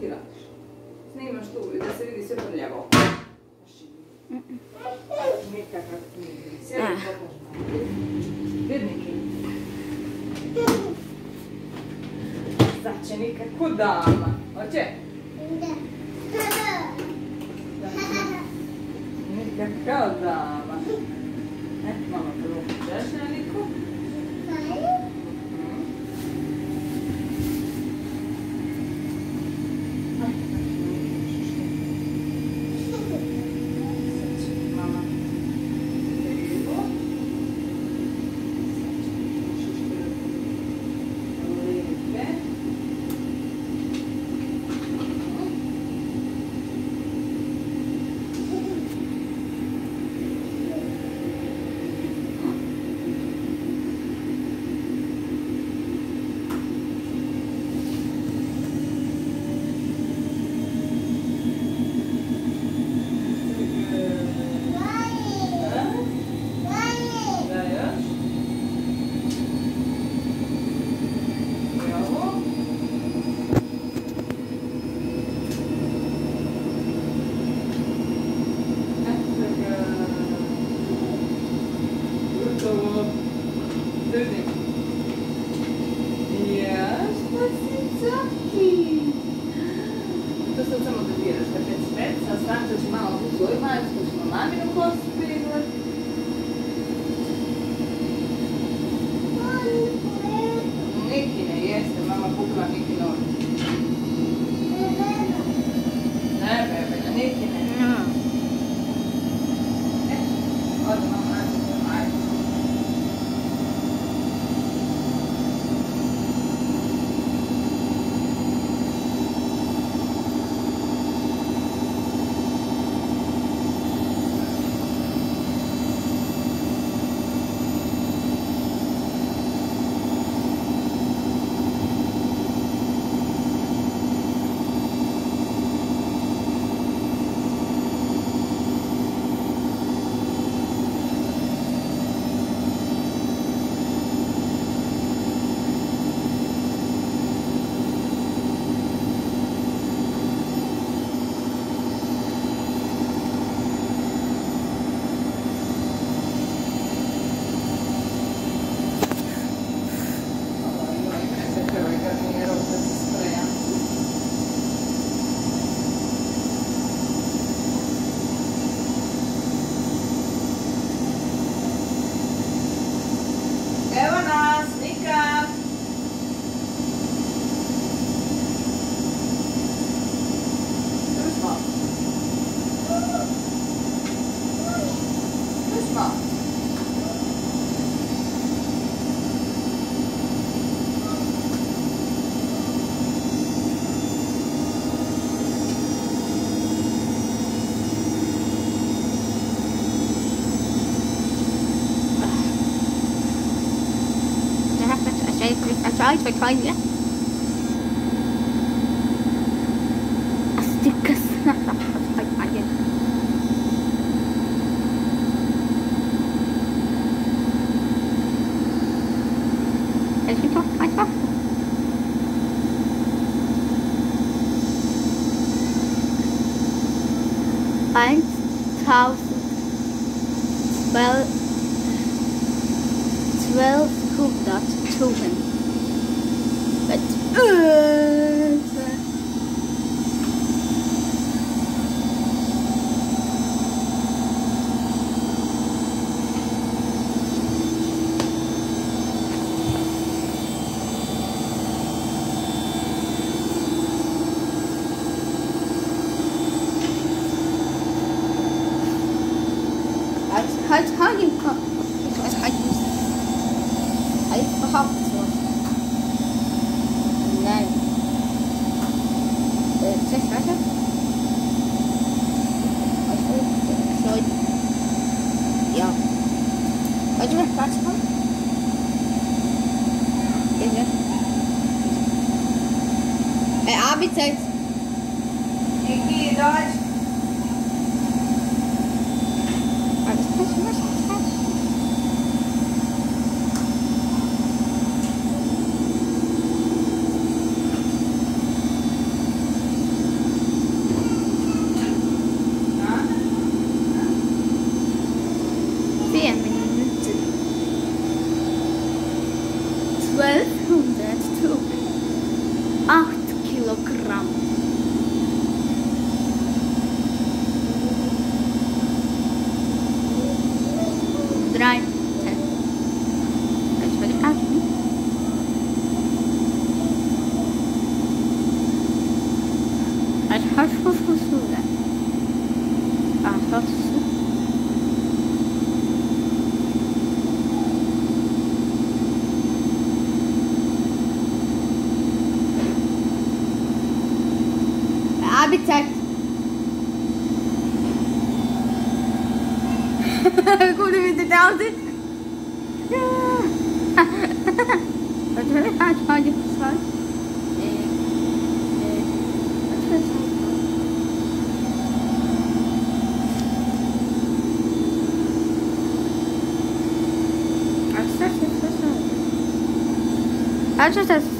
Ti radiš? Snimaš tu i da se vidi sve prljavo. Nikakav knjigi. Sjedi. Vidniki. Znači nikako dama. Hoće? Nikak kao dama. E, malo prvo se samo doziraš. Kad je spet, sa stran malo u zujima, to ćemo laminu kostu Niki ne jeste, mama kupila Niki ovdje. I tried to try it. Stickers. I did. Is it not? I thought. Eins tausend zwölf zwölfhundert Tuchen. But, äh, Halt, halt, halt, halt, Danke. Also, ja. Wollt ihr noch Platz haben? Ja, ja. Äh, Ey, Abi, zeigt. Ich gehe Deutsch. Abi tek. Kolu bitti daldı. Ötürü acayip güzel. Arkadaşlar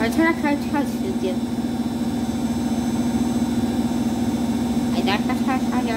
而且他开的时间。哎点儿快点点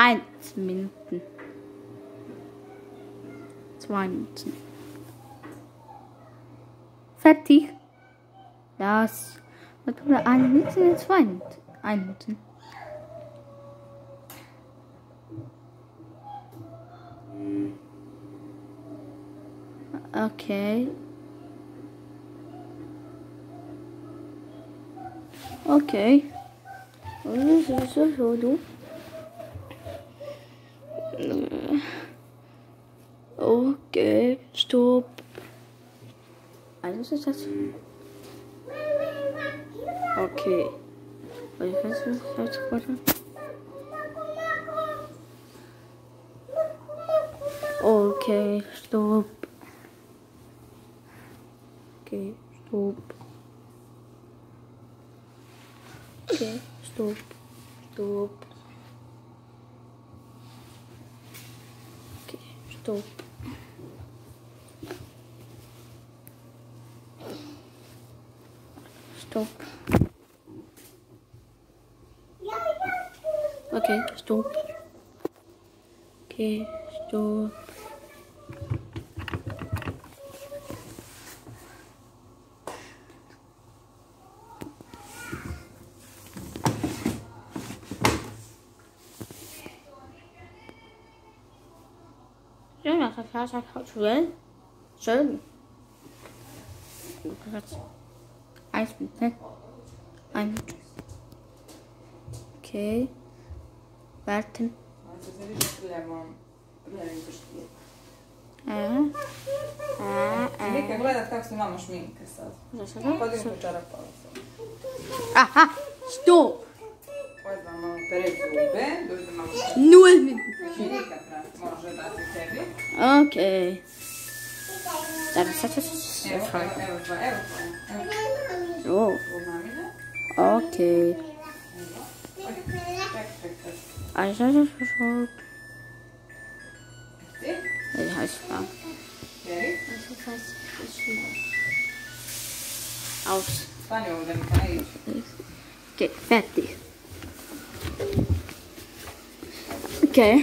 Eins Minuten. Zwei Minuten. Fertig. Das. Was wurde eine Minute? Zwei Minuten. Eine Minute. Okay. Okay. So, so, so, du. Also ist das. Okay. Okay, stopp. Okay, stopp. Okay, stopp. Stopp. Okay, Stop. Oké, okay, stop. Oké, okay, stop. Ja, dat gaat hij. Zo. Ein Minute. Okay. Warten. Also se risolviamo l'impostiamo. Äh. Äh, Mica äh. guarda как снимamo шминка sad. Was ist Poi devo das? cominciare a pausa. Aha. Stopp. Poi dobbiamo per il zube, dove dobbiamo Null Minuten. Šminika može dati tebi. Okay. Dann ist das Evo, voll. evo, evo, dva, evo, dva. Evo, Mamine. Okay. Ist Aus. Stani ovdje, neka ne ići. Okay, fertig. Okay.